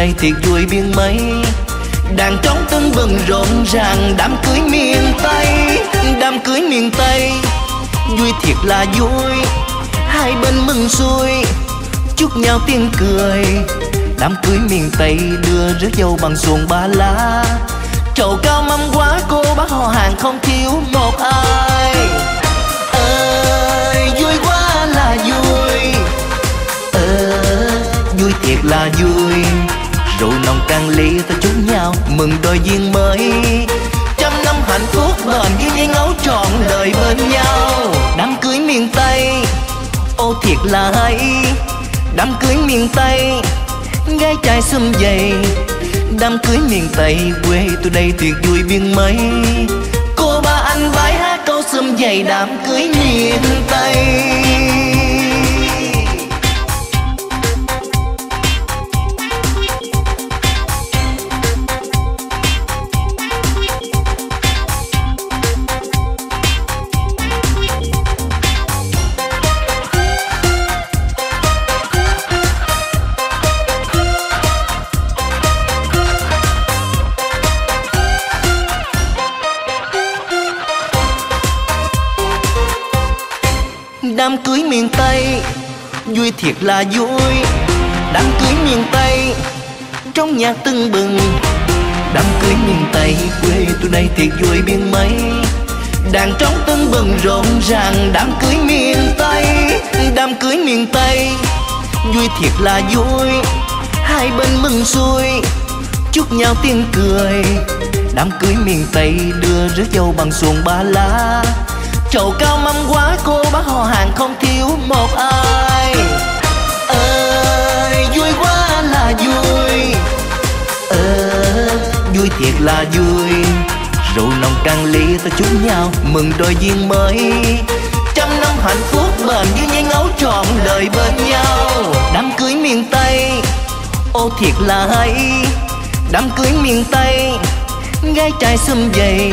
Nay tiệc thiệt vui biên mấy. Đàn trống tưng bừng rộn ràng, Đám cưới miền Tây, Đám cưới miền Tây. Vui thiệt là vui, Hai bên mừng xuôi. Chúc nhau tiếng cười, Đám cưới miền Tây đưa rước dâu bằng xuồng ba lá. Trầu cao mâm quá cô bác họ hàng không thiếu một ai. Ơi, vui quá là vui. Ơ, vui thiệt là vui rượu nồng càng ly ta chúc nhau mừng đôi duyên mới. Trăm năm hạnh phúc bền như dây ngấu trọn đời bên nhau. Đám cưới miền tây, ô thiệt là hay. Đám cưới miền tây gái trai xum dày. Đám cưới miền tây, quê tôi đây tuyệt vui biên mấy cô ba anh vái hát câu xum dày đám cưới miền tây. Là vui. Đám cưới miền Tây Trong nhà tưng bừng. Đám cưới miền Tây Quê tôi đây thiệt vui biên mấy. Đàn trống tưng bừng rộn ràng Đám cưới miền Tây. Đám cưới miền Tây Vui thiệt là vui. Hai bên mừng xuôi, Chúc nhau tiếng cười. Đám cưới miền Tây đưa rước dâu bằng xuồng ba lá. Trầu cao mâm quá cô bác họ hàng không thiếu một ai. Ơ, vui thiệt là vui. Rượu nồng càng ly ta chúc nhau mừng đôi duyên mới. Trăm năm hạnh phúc bền như dây ngấu trọn đời bên nhau. Đám cưới miền tây, ô thiệt là hay. Đám cưới miền tây gái trai xum dày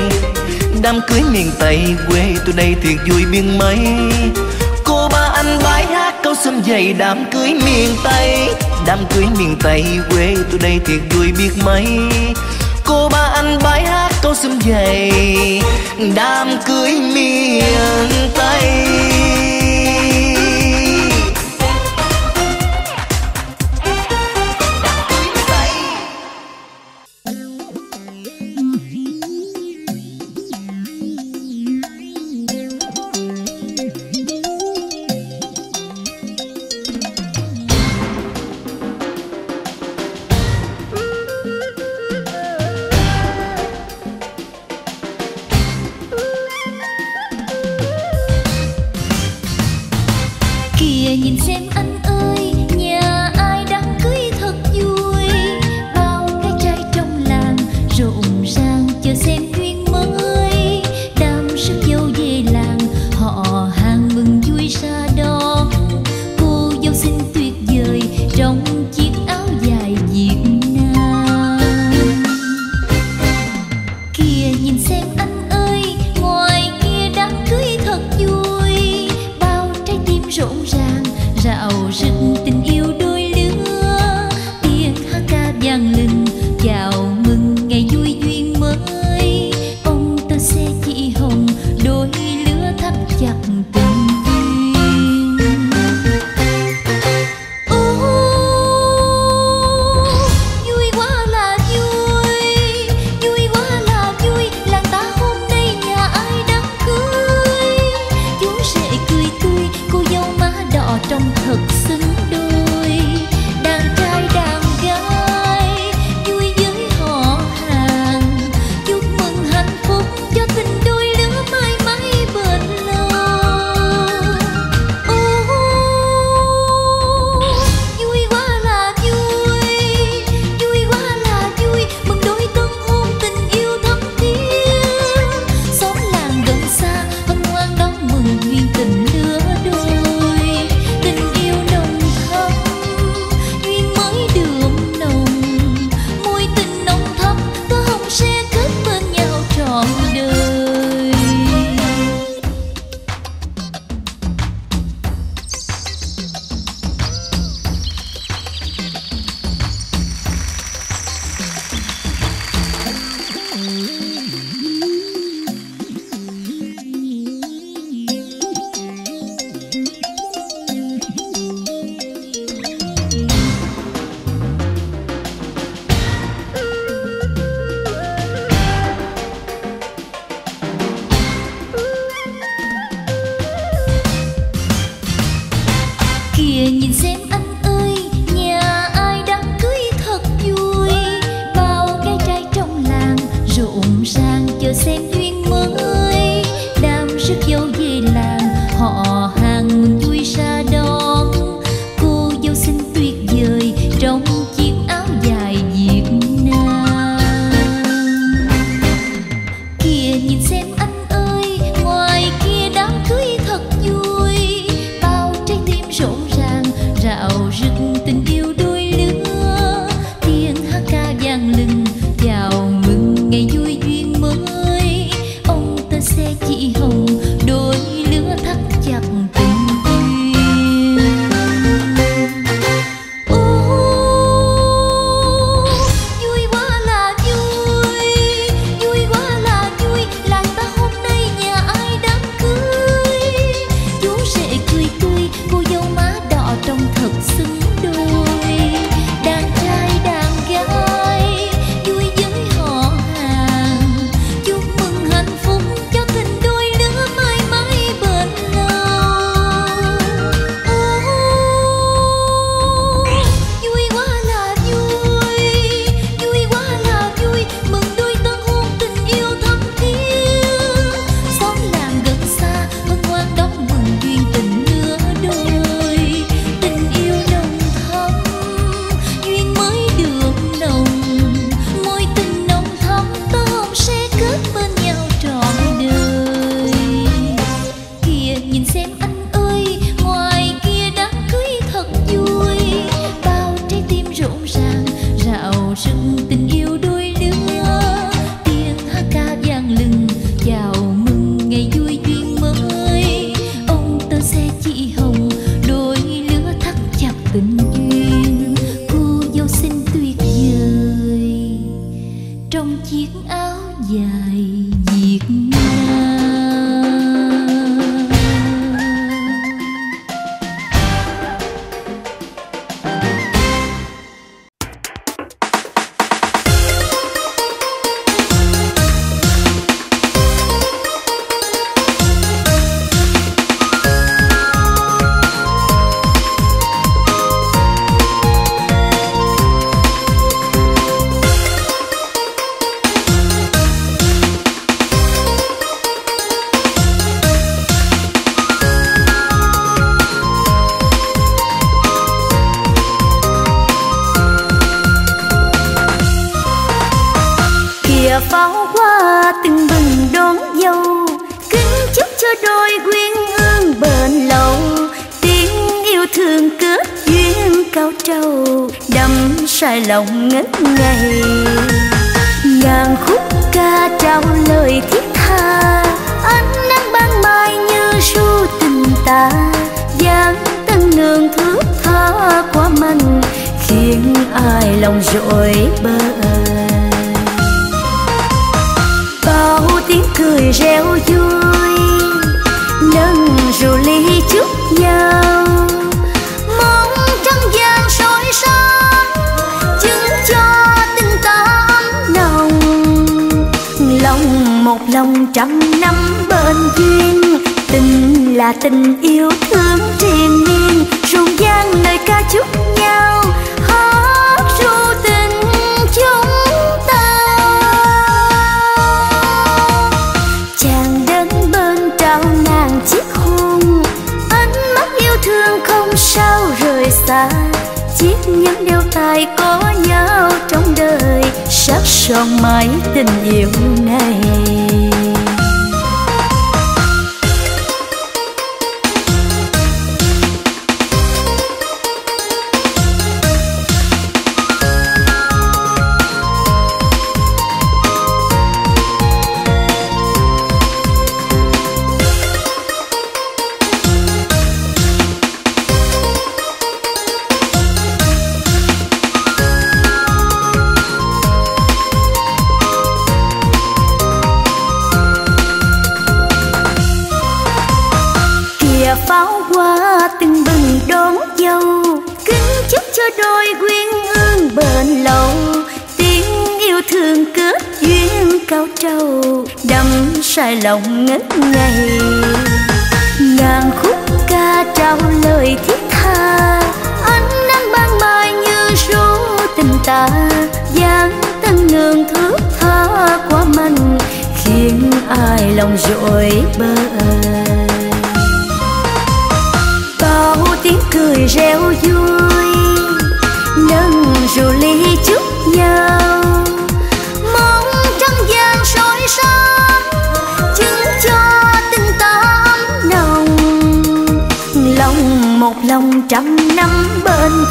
đám cưới miền tây, quê tôi đây thiệt vui biên mấy cô ba anh bái hát câu xum dày đám cưới miền tây đám cưới miền tây, quê tôi đây thiệt vui biết mấy. Cô ba anh bái hát câu xum dày, đám cưới miền tây. Lòng ngất ngây. Ngàn khúc ca trao lời thiết tha, ánh nắng ban mai như ru tình ta. Dáng tân nương thước tha quá mạnh khiến ai lòng rỗi bơ trăm năm bên duyên tình là tình yêu thương triền miên rung gian lời ca chúc nhau, hát ru tình chúng ta. Chàng đến bên trao nàng chiếc hôn, ánh mắt yêu thương không sao rời xa, chiếc nhẫn đeo tay có nhau trong đời sắc son mãi tình yêu này.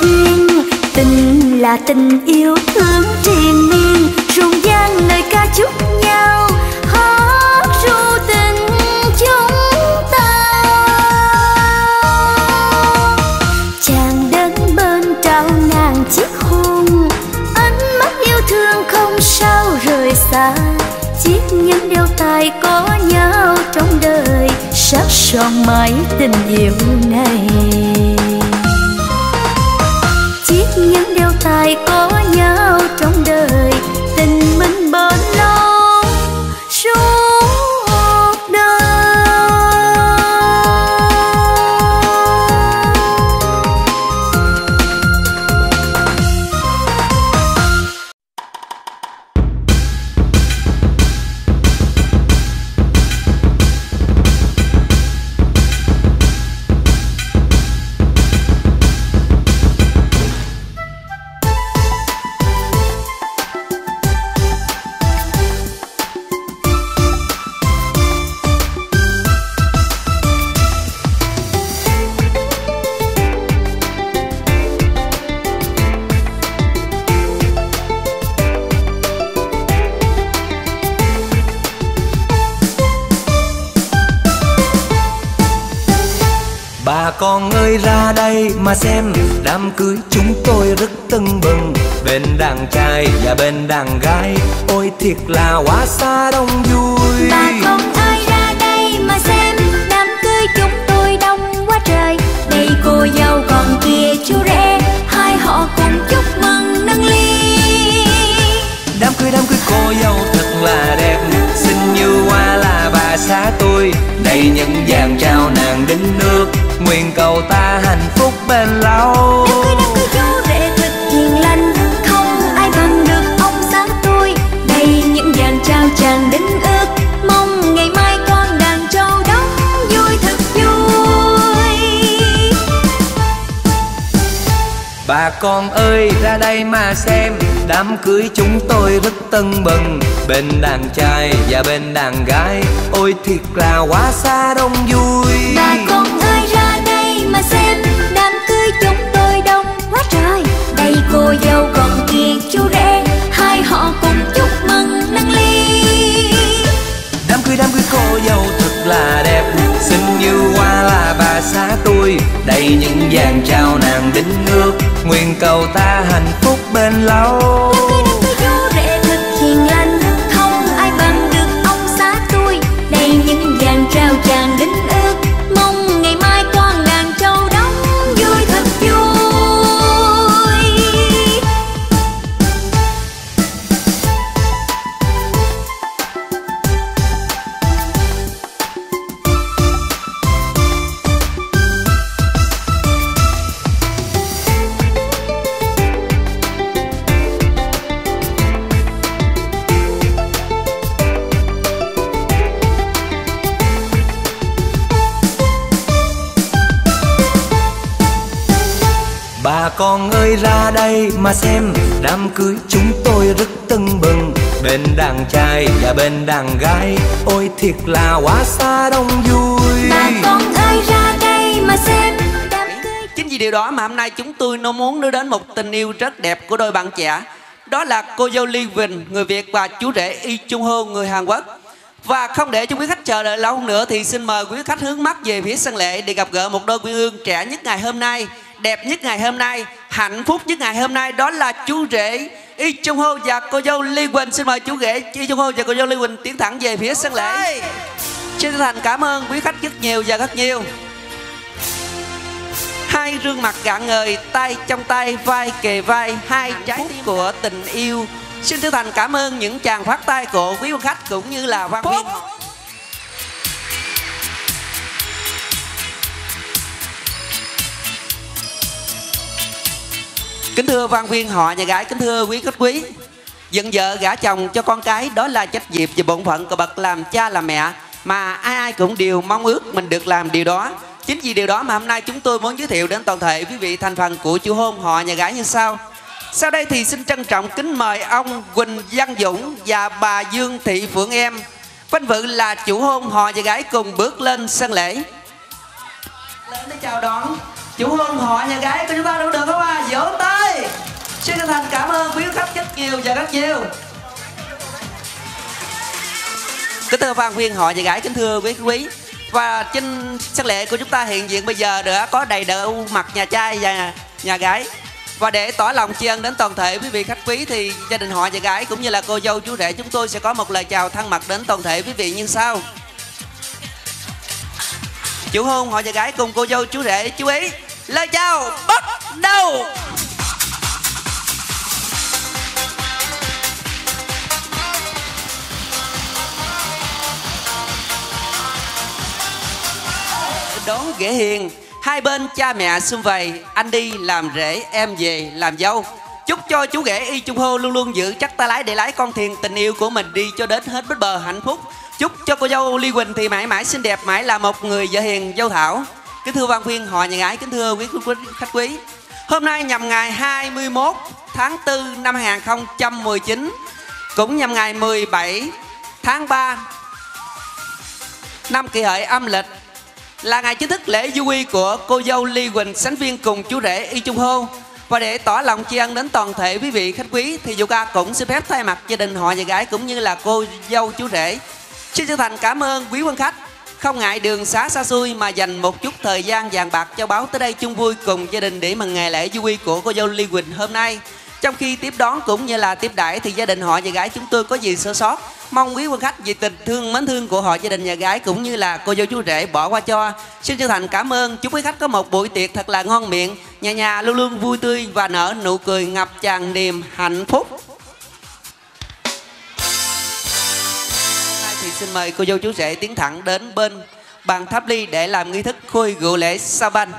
Duyên tình là tình yêu thương triền miên rung gian lời ca chúc nhau. Hát ru tình chúng ta. Chàng đến bên trao nàng chiếc hôn. Ánh mắt yêu thương không sao rời xa. Chiếc nhẫn đeo tay có nhau trong đời. Sắc son mãi tình yêu này chiếc nhẫn đeo tay có xem. Đám cưới chúng tôi rất tưng bừng. Bên đàn trai và bên đàn gái Ôi thiệt là quá xa đông vui. Bà con ai ra đây mà xem. Đám cưới chúng tôi đông quá trời. Đây cô dâu còn kia chú rể. Hai họ cùng chúc mừng nâng ly. Đám cưới đám cưới cô dâu thật là đẹp xa tôi. Đây những vàng trao nàng đính nước, Nguyện cầu ta hạnh phúc bên lâu. Con ơi, ra đây mà xem. Đám cưới chúng tôi rất tân bừng. Bên đàn trai và bên đàn gái. Ôi, thiệt là quá xa đông vui. Bà con những vàng trao nàng đính ước. Nguyện cầu ta hạnh phúc bên lâu. Con ơi ra đây mà xem. Đám cưới chúng tôi rất tưng bừng. Bên đàn trai và bên đàn gái Ôi thiệt là quá xa đông vui. Bà con ơi ra đây mà xem. Đám cưới Chính vì điều đó mà hôm nay chúng tôi nó muốn đưa đến một tình yêu rất đẹp của đôi bạn trẻ. Đó là cô dâu Liên Quỳnh, người Việt và chú rể Y Chung Hô, người Hàn Quốc. Và không để cho quý khách chờ đợi lâu hơn nữa thì xin mời quý khách hướng mắt về phía sân lệ để gặp gỡ một đôi quyên ương trẻ nhất ngày hôm nay, đẹp nhất ngày hôm nay, hạnh phúc nhất ngày hôm nay đó là chú rể Y Chung Hô và cô dâu Liên Quỳnh. Xin mời chú rể Y Chung Hô và cô dâu Liên Quỳnh tiến thẳng về phía sân lễ. Xin chân thành cảm ơn quý khách rất nhiều và rất nhiều. Hai gương mặt rạng ngời tay trong tay vai kề vai hai trái tim của tình yêu. Xin chân thành cảm ơn những chàng phát tay của quý khách cũng như là văn viên kính thưa văn viên, họ nhà gái kính thưa quý khách quý. Dựng vợ gả chồng cho con cái, đó là trách nhiệm và bổn phận của bậc làm cha làm mẹ. Mà ai ai cũng đều mong ước mình được làm điều đó. Chính vì điều đó mà hôm nay chúng tôi muốn giới thiệu đến toàn thể quý vị thành phần của chủ hôn họ nhà gái như sau. Sau đây thì xin trân trọng kính mời ông Quỳnh Văn Dũng và bà Dương Thị Phượng Em. Vinh dự là chủ hôn họ và gái cùng bước lên sân lễ. Lên để chào đón chủ hôn họ nhà gái của chúng ta đủ được không ạ? Vỗ tay Xin chân thành cảm ơn quý khách rất nhiều và rất nhiều. Kính thưa phan viên họ nhà gái kính thưa quý quý. Và trên sắc lệ của chúng ta hiện diện bây giờ đã có đầy đủ mặt nhà trai và nhà gái. Và để tỏ lòng tri ân đến toàn thể quý vị khách quý, thì gia đình họ nhà gái cũng như là cô dâu, chú rể chúng tôi sẽ có một lời chào thân mật đến toàn thể quý vị như sau. Chủ hôn họ nhà gái cùng cô dâu, chú rể, chú ý lời chào bắt đầu. Đón ghế hiền, hai bên cha mẹ xung vầy, anh đi làm rể, em về làm dâu. Chúc cho chú ghẻ y trung hô luôn luôn giữ chắc ta lái để lái con thuyền tình yêu của mình đi cho đến hết bến bờ hạnh phúc. Chúc cho cô dâu ly quỳnh thì mãi mãi xinh đẹp, mãi là một người vợ hiền, dâu thảo kính thưa văn viên, Hòa nhà gái kính thưa quý khách quý. Hôm nay nhằm ngày 21 tháng 4 năm 2019 cũng nhằm ngày 17 tháng 3 năm kỷ hợi âm lịch, là ngày chính thức lễ du quy của cô dâu Ly Quỳnh, sánh viên cùng chú rể Y Trung Hô. Và để tỏ lòng tri ân đến toàn thể quý vị, khách quý, thì Duca cũng xin phép thay mặt gia đình họ nhà gái cũng như là cô dâu chú rể, xin chân thành cảm ơn quý quan khách không ngại đường xá xa xôi mà dành một chút thời gian vàng bạc cho báo tới đây chung vui cùng gia đình để mừng ngày lễ du quy của cô dâu Ly Quỳnh hôm nay. Trong khi tiếp đón cũng như là tiếp đãi thì gia đình họ và gái chúng tôi có gì sơ sót. Mong quý quan khách vì tình thương, mến thương của họ, gia đình nhà gái cũng như là cô dâu chú rể bỏ qua cho. Xin chân thành cảm ơn. Chúc quý khách có một buổi tiệc thật là ngon miệng. Nhà nhà luôn luôn vui tươi và nở nụ cười ngập tràn niềm hạnh phúc. Xin mời cô dâu chú rể tiến thẳng đến bên bàn tháp ly để làm nghi thức khôi rượu lễ sa banh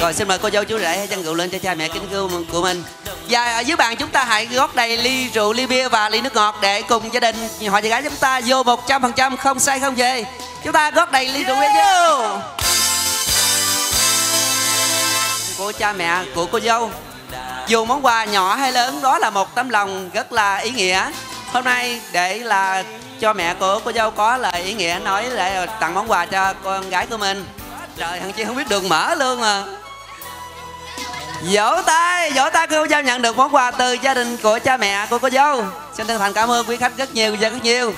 Rồi xin mời cô dâu chú rể hãy chân rượu lên cho cha mẹ kính cưu của mình. Và ở dưới bàn chúng ta hãy gót đầy ly rượu, ly bia và ly nước ngọt Để cùng gia đình họ chị gái chúng ta vô 100% không say không về. Chúng ta gót đầy ly rượu bia vô của cha mẹ của cô dâu. Dù món quà nhỏ hay lớn đó là một tấm lòng rất là ý nghĩa. Hôm nay để là cho mẹ của cô dâu có lời ý nghĩa nói để tặng món quà cho con gái của mình. Trời thằng chị không biết đường mở luôn mà vỗ tay vỗ tay, cô dâu nhận được món quà từ gia đình của cha mẹ của cô dâu. Xin chân thành cảm ơn quý khách rất nhiều và rất nhiều.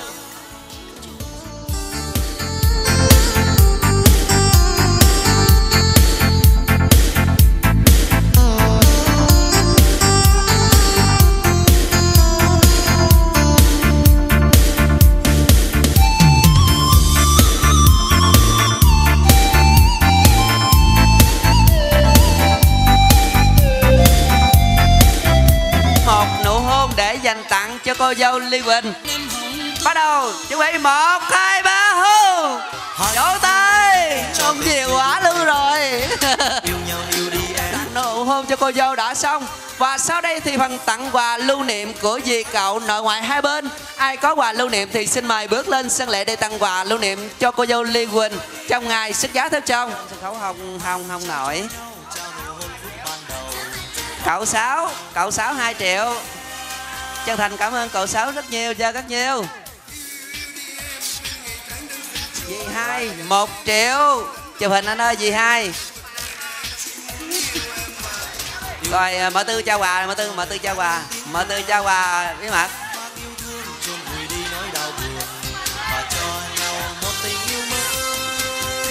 Cô dâu Ly Quỳnh. Bắt đầu chuẩn bị một hai ba hô Vỗ tay. Không nhiều quá luôn rồi. Yêu nhau yêu đi em nụ hôn cho cô dâu đã xong. Và sau đây thì phần tặng quà lưu niệm của dì cậu nội ngoại hai bên. Ai có quà lưu niệm thì xin mời bước lên sân lễ để tặng quà lưu niệm cho cô dâu Lê Quỳnh. Trong ngày xuất giá thép trong Sân khấu hồng hồng hồng nổi. Cậu Sáu, cậu Sáu 2 triệu. Chân thành cảm ơn cậu Sáu rất nhiều, cho rất nhiều. Dì hai, 1 triệu. Chụp hình anh ơi, dì hai. Rồi à, mở tư trao quà, mở tư, mở tư trao quà Mở tư trao quà bí mật.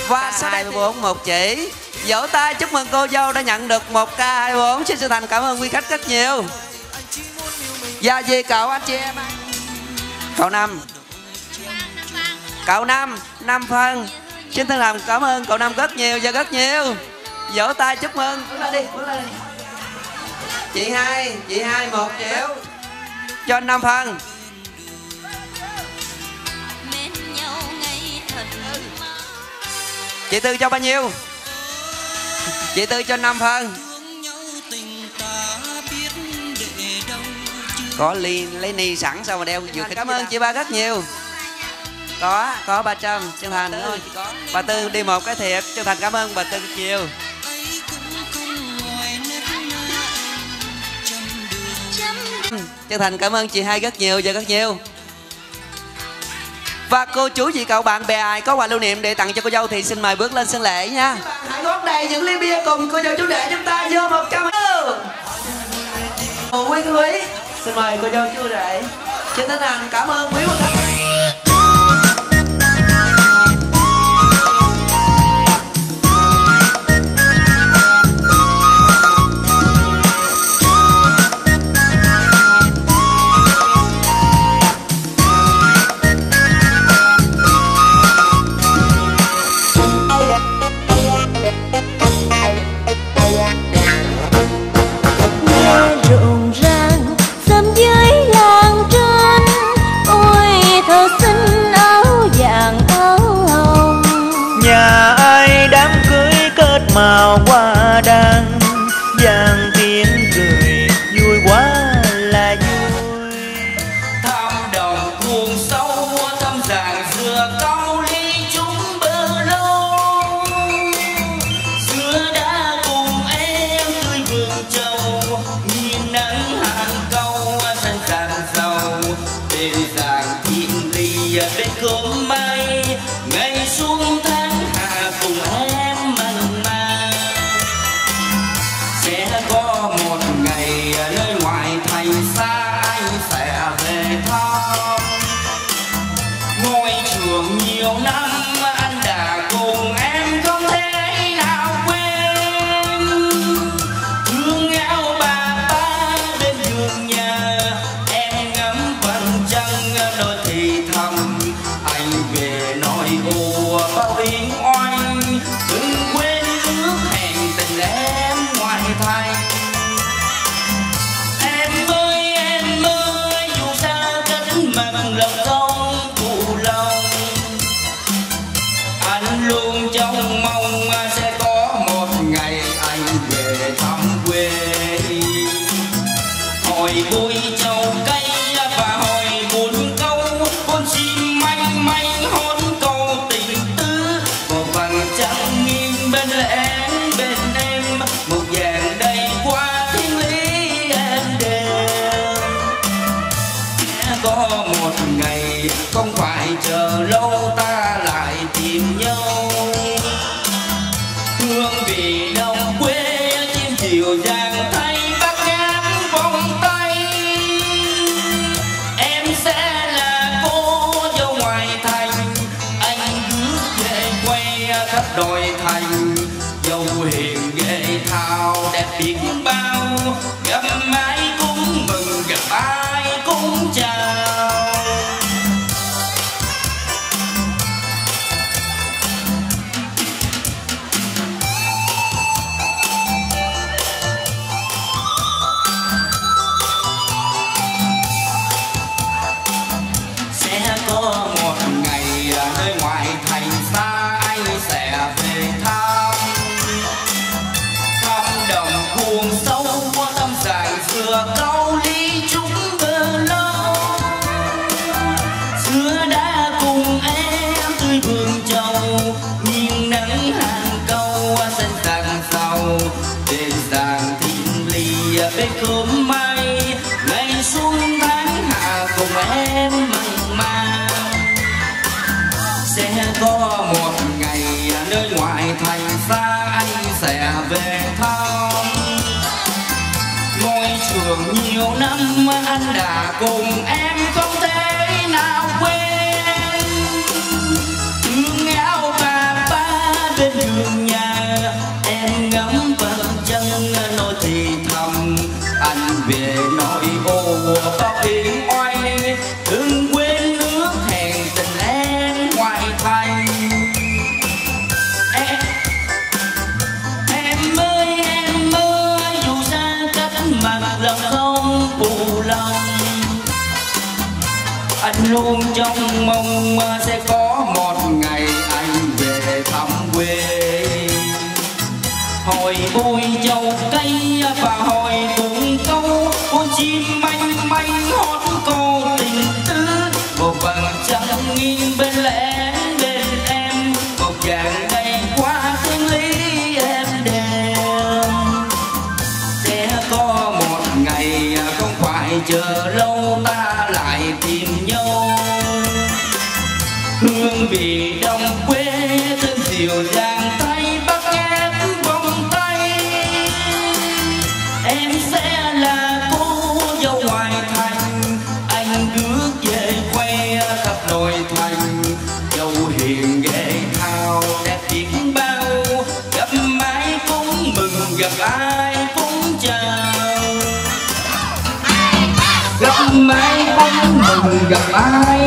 Và sau đây? 24 một chỉ. Vỗ tay chúc mừng cô dâu đã nhận được một K24 Xin chân thành cảm ơn quý khách rất nhiều Dạ gì cậu anh chị em Cậu Năm. Cậu năm năm phân. Xin thân làm cảm ơn cậu năm rất nhiều và rất nhiều. Vỗ tay chúc mừng. Bước lên đi, bước lên đi. Chị hai chị hai một triệu cho anh năm phân. Chị tư cho bao nhiêu? Chị tư cho năm phân. Có ly lấy ni sẵn sao mà đeo vừa cảm ơn chị ba rất nhiều. Có có ba trăm chân thành ơi bà tư đi một cái thiệp chân thành cảm ơn bà tư chiều chân thành cảm ơn chị hai rất nhiều và rất nhiều. Và cô chú chị cậu bạn bè ai có quà lưu niệm để tặng cho cô dâu thì xin mời bước lên sân lễ nha. Hãy gót đầy những ly bia cùng cô dâu chú rể chúng ta vô một trăm quý quý xin mời cô dâu chưa rể chân thành cảm ơn quý vị. khách anh luôn trong mong sẽ có một ngày anh về thăm quê. Hồi vui Got ay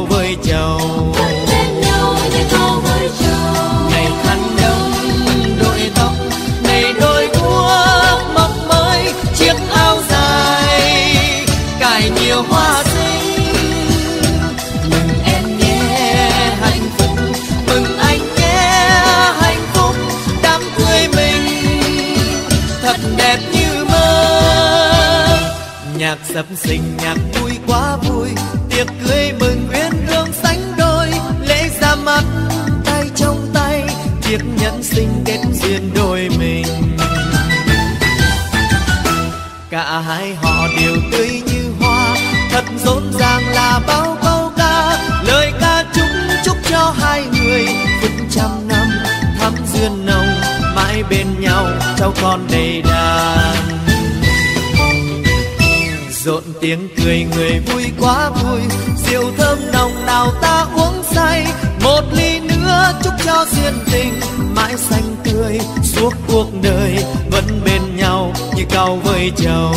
nhau với chầu ngày khăn đông đội tóc này đôi guốc mọc mới, chiếc áo dài, cài nhiều hoa xinh. Mừng em nhé hạnh phúc, mừng anh nhé hạnh phúc, đám cưới mình thật đẹp như mơ. Nhạc sập sình, nhạc vui quá vui, tiệc cưới mừng bắt tay trong tay việc nhân sinh kết duyên đôi mình. Cả hai họ đều tươi như hoa, thật rộn ràng là bao câu ca. Lời ca chúc chúc cho hai người vững trăm năm thắm duyên nồng, mãi bên nhau trao con đầy đàn. Rộn tiếng cười người vui quá vui, rượu thơm nồng nao chúc cho duyên tình, mãi xanh tươi, suốt cuộc đời vẫn bên nhau như cao với trầu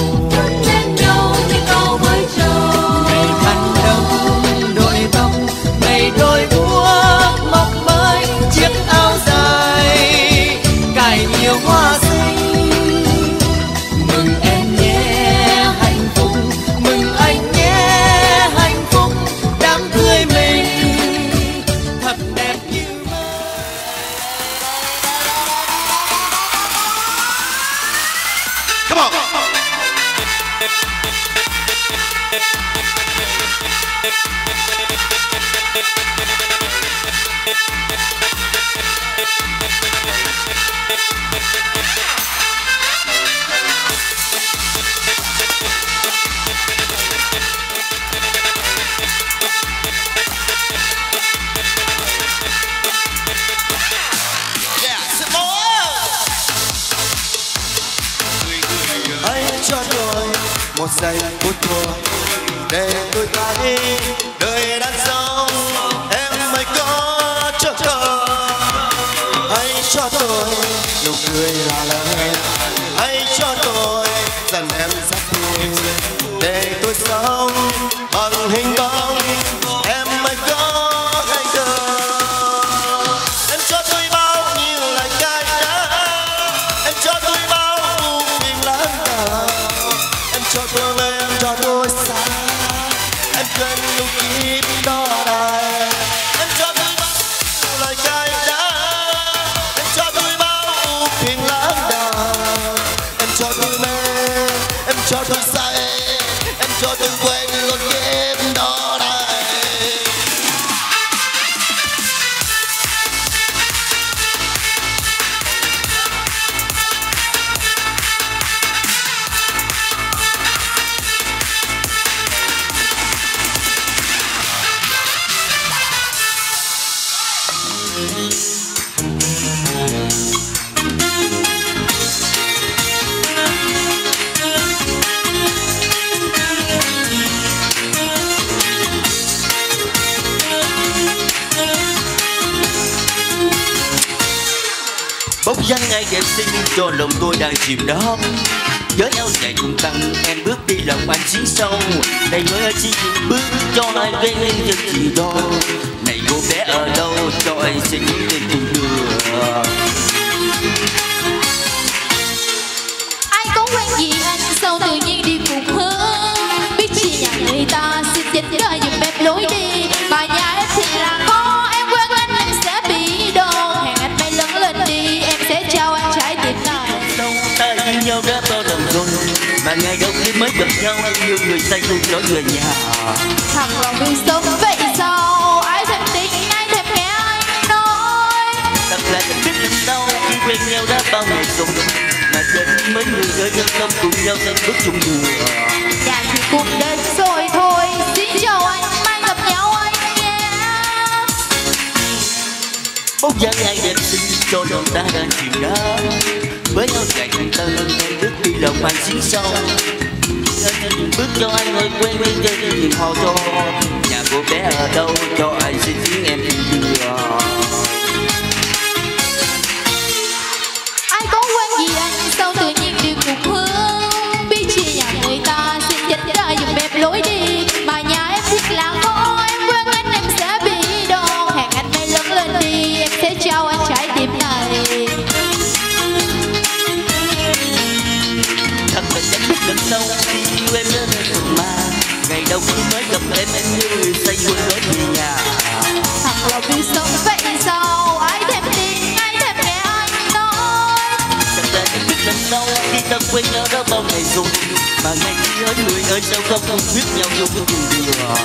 bóng dáng ngay đẹp xinh cho lòng tôi đang chìm đắm. Với áo dài cùng tăng, em bước đi lòng anh chiến sâu này mới chỉ những bước cho hai bên những gì đó này cô bé ở đâu, cho anh xin đến cùng đường mới gặp nhau anh yêu người say tôi trở về nhà. Thằng lòng vì sống vậy sao ai thèm tình ai thèm nghe anh nói? Thật là chẳng biết lần đâu khi quen nhau đã bao ngày rồi. Mà giờ mới người gửi nhân tâm cùng nhau đang bước chung đường dạ thì cuộc đời rồi thôi xin chào anh mai gặp nhau anh nhé. Bóng dáng ai đẹp xinh cho đôi ta đang chìm đắm. Với nhau ngày tháng ta lần bước đi lòng anh xíu sâu bước cho anh ơi quên quên quên đừng hò cho. Nhà cô bé ở đâu? Cho anh xin tiếng em đi đưa bao ngày rồi mà ngày kia ơi, người ơi, sao không không biết nhau yêu cái cùng đùa à?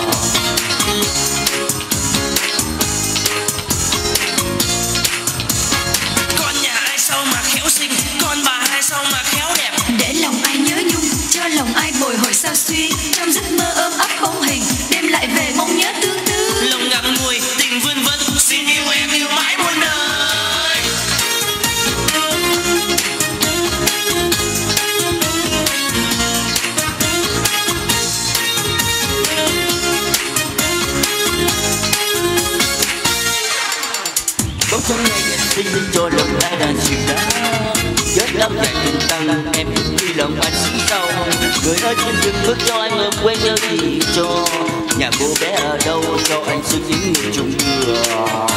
con nhà ai sao mà khéo xinh, con bà ai sao mà khéo đẹp? Để lòng ai nhớ nhung, cho lòng ai bồi hồi sao suy, trong giấc mơ người ơi cho dừng bước cho anh lượm quên nhớ gì cho. Nhà cô bé ở đâu, cho anh suy nghĩ người chung vừa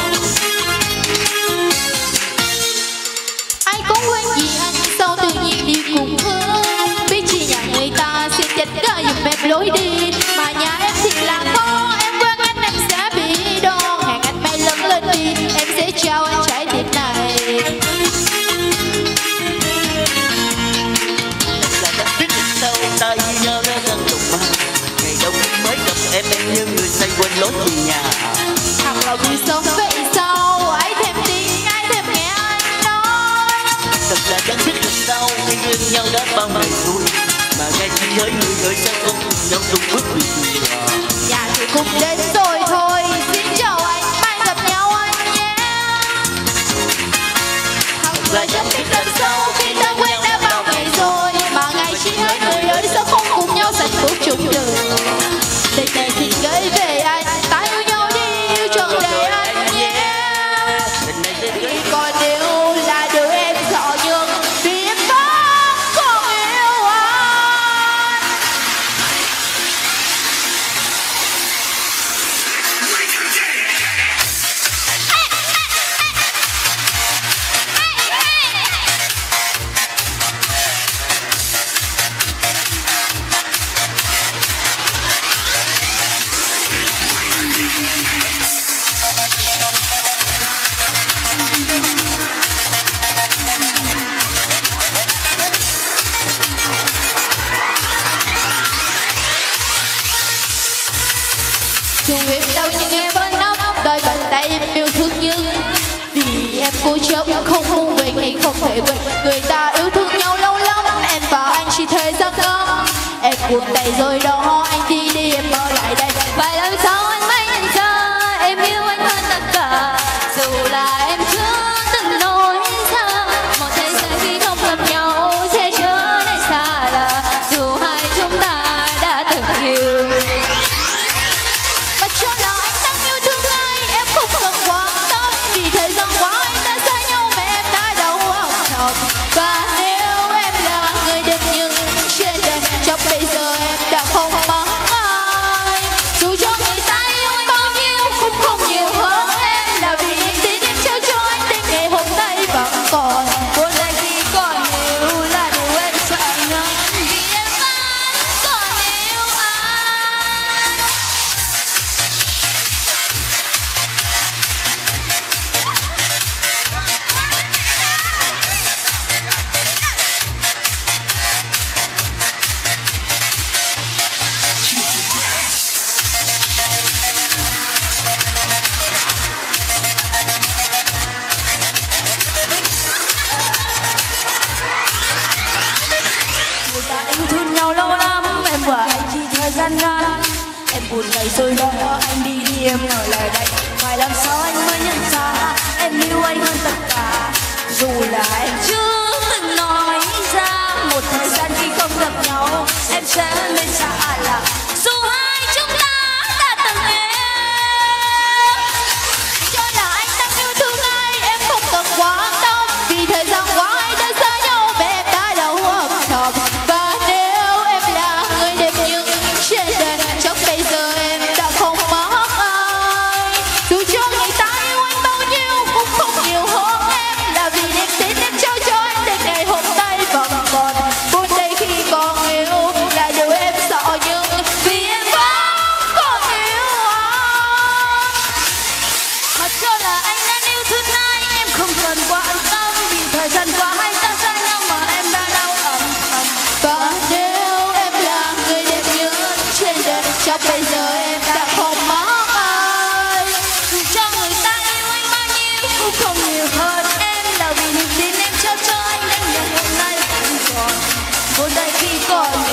them so quickly.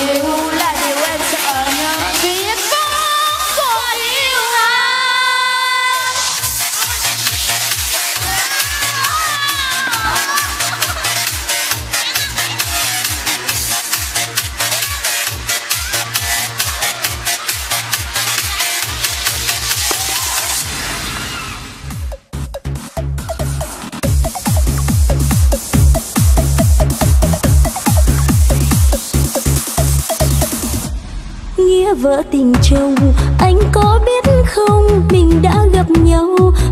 Đây vợ tình chồng. Anh có biết không mình đã gặp nhau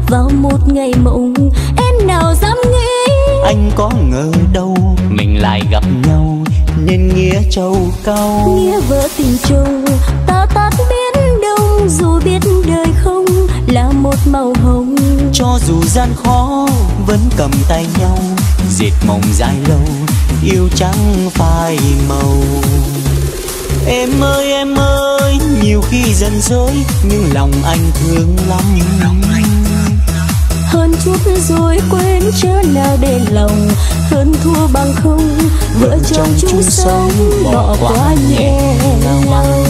vào một ngày mộng. Em nào dám nghĩ? Anh có ngờ đâu mình lại gặp nhau nên nghĩa châu cao nghĩa vợ tình chồng ta tắt biển đông dù biết đời không là một màu hồng. Cho dù gian khó vẫn cầm tay nhau. Dệt mộng dài lâu yêu trắng phai màu em ơi em ơi nhiều khi giận dỗi nhưng lòng anh thương lắm. Hơn chút rồi quên chớ nào để lòng. Hơn thua bằng không vợ chồng chung sống bỏ qua nhẹ lòng.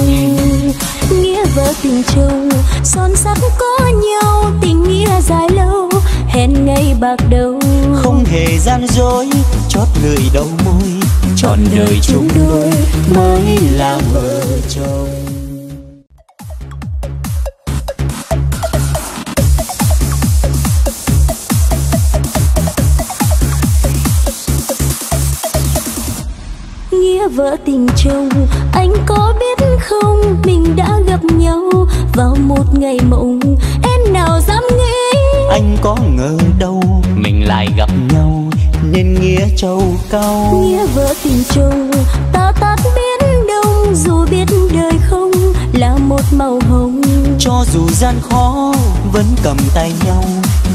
nghĩa vợ tình chồng son sắt có nhau tình nghĩa dài lâu hẹn ngày bạc đầu. Không hề gian dối chót lưỡi đầu môi trọn đời chung đôi mới là vợ chồng. Nghĩa vợ tình chồng anh có biết không? Mình đã gặp nhau vào một ngày mộng. Em nào dám nghĩ? Anh có ngờ đâu mình lại gặp nghĩa châu cao. Nghĩa vợ tình chồng ta tắt biển đông dù biết đời không là một màu hồng. Cho dù gian khó vẫn cầm tay nhau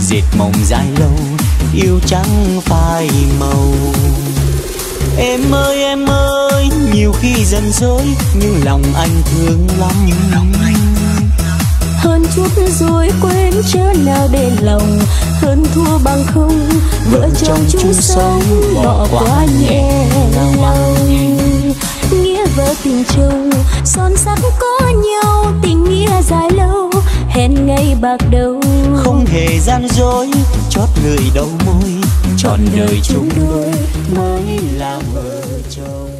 dệt mộng dài lâu yêu trắng phai màu. Em ơi em ơi nhiều khi giận dỗi nhưng lòng anh thương lắm hơn chút rồi quên chớ nào để lòng. Hơn thua bằng không vợ chồng chung sống bỏ qua nhẹ lòng. nghĩa vợ tình chồng son sắt có nhau tình nghĩa dài lâu. Hẹn ngày bạc đầu. Không hề gian dối chót lưỡi đầu môi. Trọn đời chung đôi mới là vợ chồng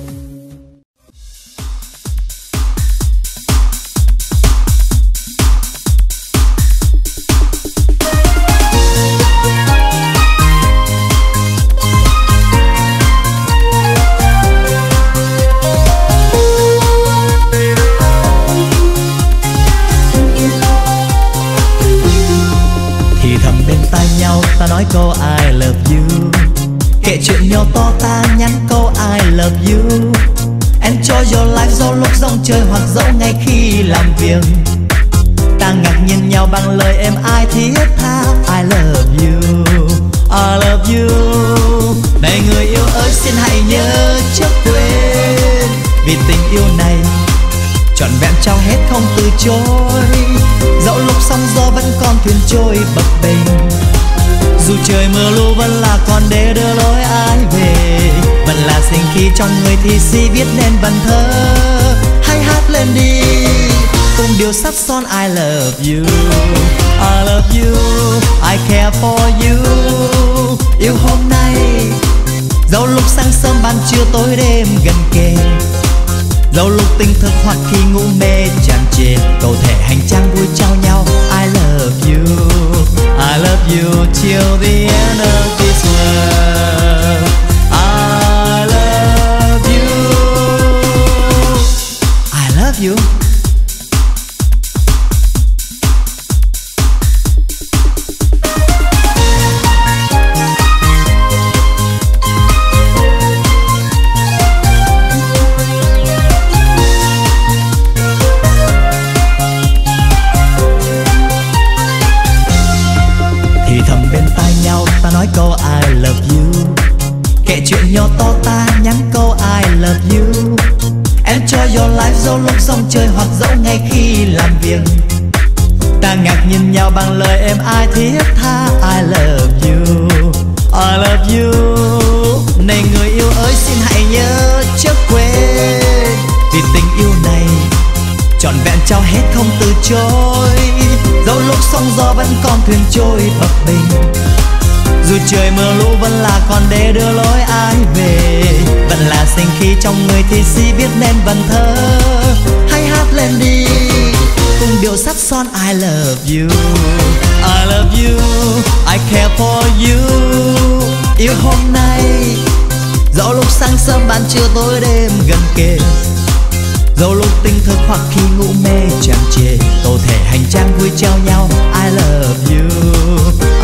nói câu I love you. Kể chuyện nhau to ta nhắn câu I love you. Enjoy your life dẫu lúc rong chơi hoặc dẫu ngay khi làm việc. Ta ngạc nhiên nhau bằng lời em ai thiết tha. I love you, I love you. Này người yêu ơi xin hãy nhớ trước quên. Vì tình yêu này trọn vẹn trao hết không từ chối. Dẫu lúc sóng gió vẫn còn thuyền trôi bập bềnh dù trời mưa lũ vẫn là con để đưa lối ai về, vẫn là sinh khí trong người thì si viết nên vần thơ. Hãy hát lên đi, cùng điều sắt son I love you. I love you, I care for you. Yêu hôm nay dẫu lúc sáng sớm ban trưa tối đêm gần kề. Dẫu lúc tinh thức hoặc khi ngủ mê tràn trề, cầu thể hành trang vui trao nhau, I love you. I love you till the end of this world. I love you. I love you dẫu lúc xong chơi hoặc dẫu ngay khi làm việc. Ta ngạc nhìn nhau bằng lời em ai thiết tha, I love you, I love you. Này người yêu ơi, xin hãy nhớ chớ quên, Vì tình yêu này trọn vẹn trao hết không từ chối. Dẫu lúc sóng gió vẫn còn thuyền trôi bập bình dù trời mưa lũ vẫn là con để đưa lối ai về. Vẫn là sinh khí trong người thì si viết nên vần thơ. Hãy hát lên đi, cùng điệu sắc son I love you. I love you, I care for you. Yêu hôm nay dẫu lúc sáng sớm ban trưa tối đêm gần kề dầu lúc tinh thức hoặc khi ngủ mê chẳng chê Cầu thể hành trang vui trao nhau. I love you,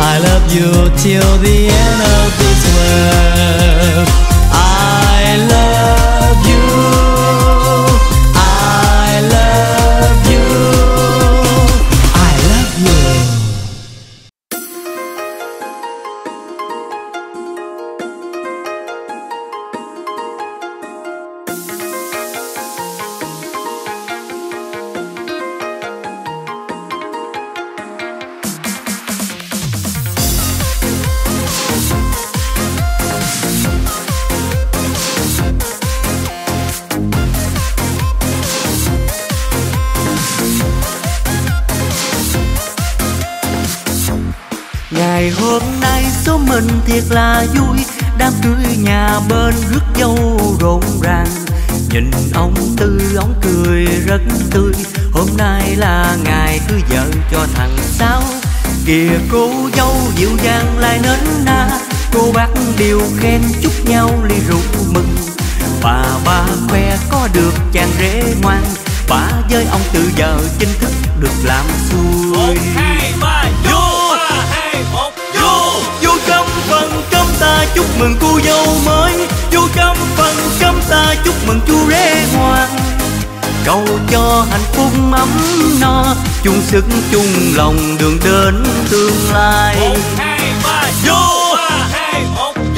I love you till the end of this world. Kìa cô dâu dịu dàng lại nến na. Cô bác đều khen chúc nhau ly rượu mừng. Bà ba khoe có được chàng rể ngoan. Bà với ông từ giờ chính thức được làm xuôi. Vô vô vô. trong phần cơm ta chúc mừng cô dâu mới. Vô trong phần cơm ta chúc mừng chú rể ngoan. Cầu cho hạnh phúc ấm no chung sức chung lòng đường đến tương lai vô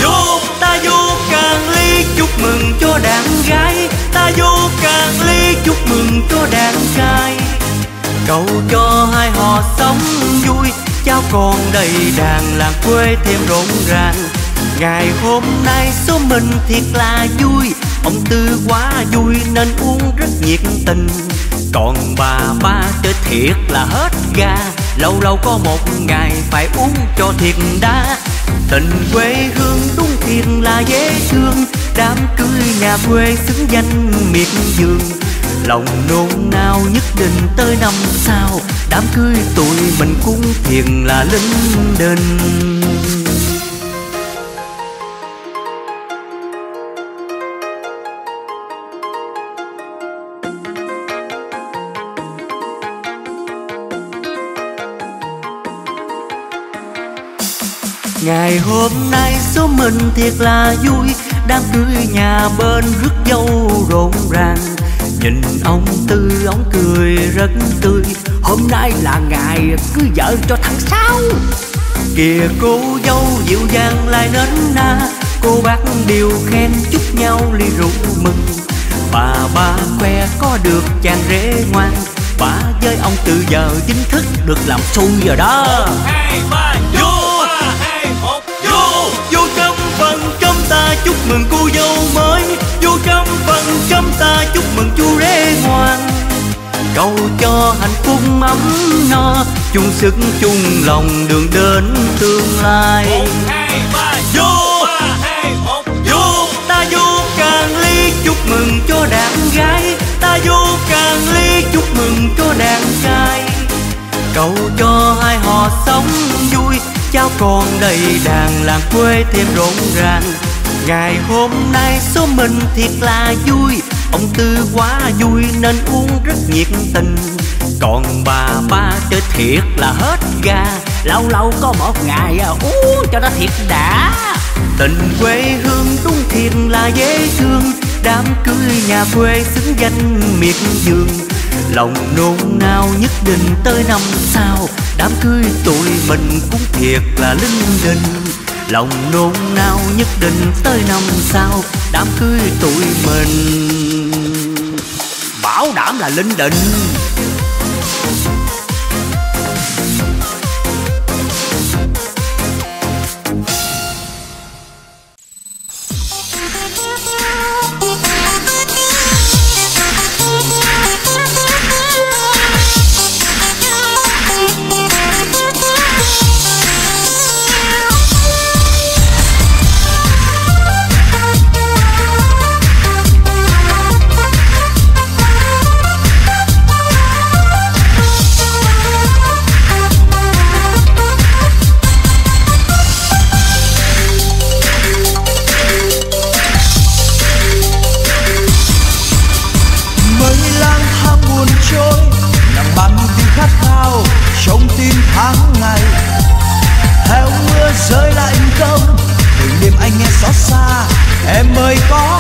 vô, ta vô càng ly, chúc mừng cho đàn gái. Ta vô càng ly, chúc mừng cho đàn trai. Cầu cho hai họ sống vui, cháu con đầy đàn làng quê thêm rộn ràng. Ngày hôm nay số mình thiệt là vui, ông tư quá vui nên uống rất nhiệt tình. Còn bà ba chơi thiệt là hết ga lâu lâu có một ngày phải uống cho thiệt đã tình quê hương đúng thiệt là dễ thương. Đám cưới nhà quê xứng danh miệt vườn. Lòng nôn nao nhất định tới năm sau. Đám cưới tụi mình cũng thiệt là linh đình. Ngày hôm nay số mình thiệt là vui, Đám cưới nhà bên rước dâu rộn ràng. Nhìn ông Tư, ông cười rất tươi. Hôm nay là ngày cưới vợ cho thằng Sáu. Kìa cô dâu dịu dàng lại nến na. Cô bác đều khen chúc nhau ly rượu mừng. Bà ba khoe có được chàng rể ngoan. Bà với ông từ giờ chính thức được làm xui rồi đó. Vô vô vô trong phần cơm ta chúc mừng cô dâu mới. Vô trong phần cơm ta chúc mừng chú rể ngoan. Cầu cho hạnh phúc ấm no chung sức chung lòng đường đến tương lai. Vô vô ta vô càng ly chúc mừng cho đàn gái. Ta vô càng ly chúc mừng cho đàn trai. Cầu cho hai họ sống vui cháu con đầy đàn làng quê thêm rộn ràng. Ngày hôm nay số mình thiệt là vui ông tư quá vui nên uống rất nhiệt tình. Còn bà ba chơi thiệt là hết ga lâu lâu có một ngày à, uống cho nó thiệt đã. Tình quê hương đúng thiệt là dễ thương đám cưới nhà quê xứng danh miệt vườn lòng nôn nao nhất định tới năm sau đám cưới tụi mình cũng thiệt là linh đình. Lòng nôn nao nhất định tới năm sau, đám cưới tụi mình. Bảo đảm là linh đình. Em ơi có